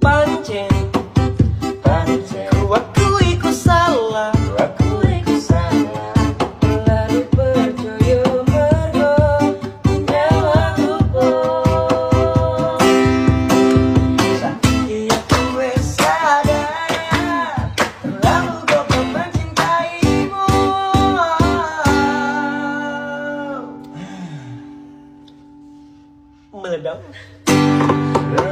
Panchen, Panchen, Kuwak. Meledak Rungkat